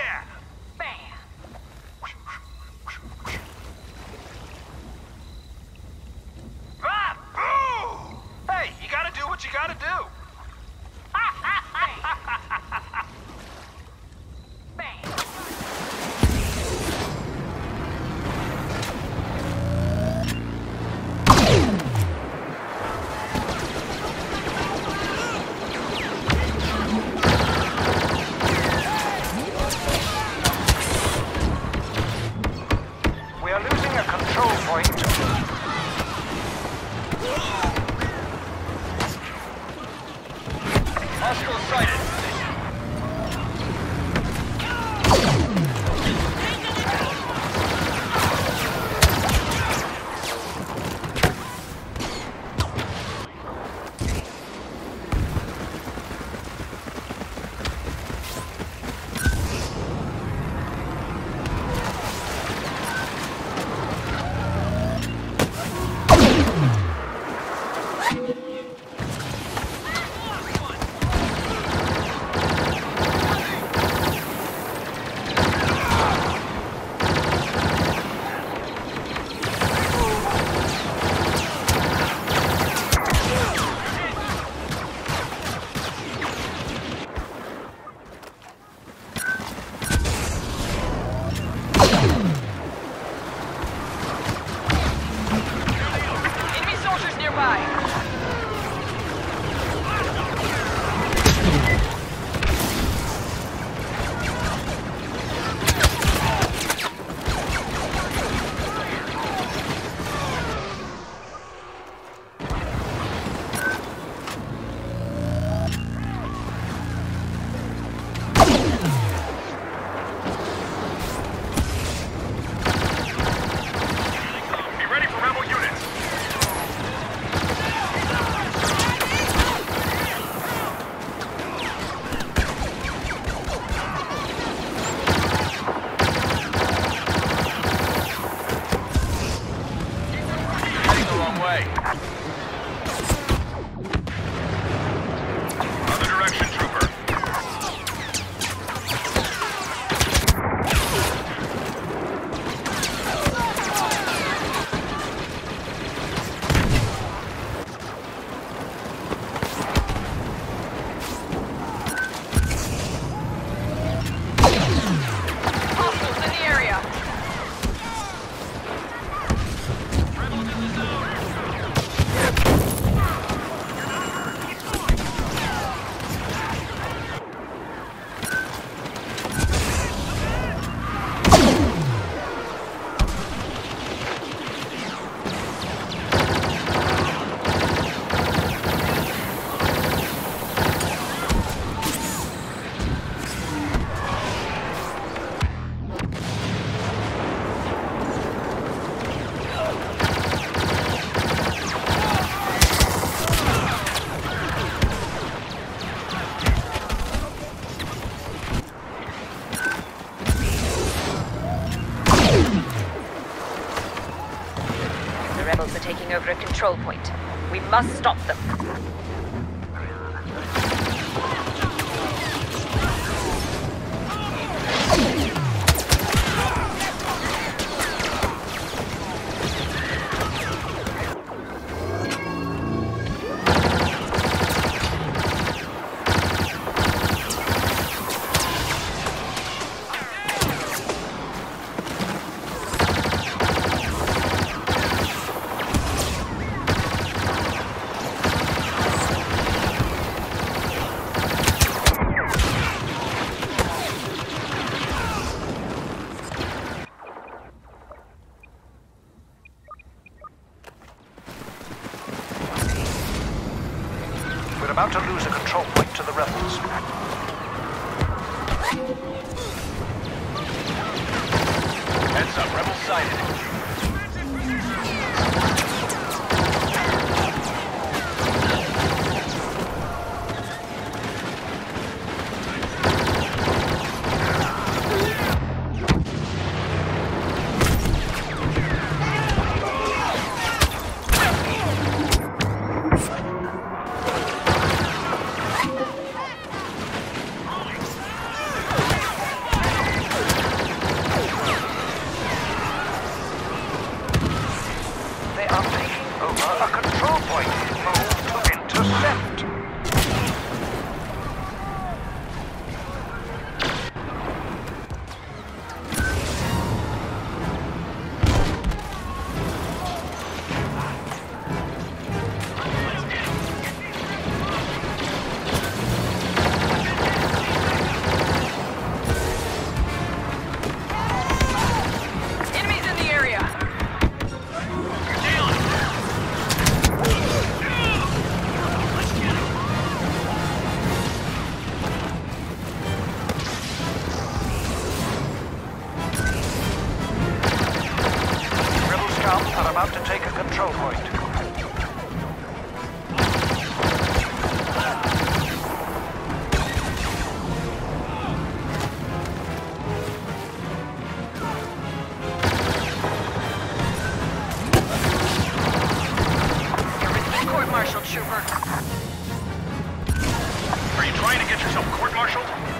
Yeah! Way. Taking over a control point. We must stop them. About to lose a control point to the rebels. Heads up, rebel sighted. They are taking over a control point. Move to intercept. About to take a control point. Trooper. Are you trying to get yourself court-martialed?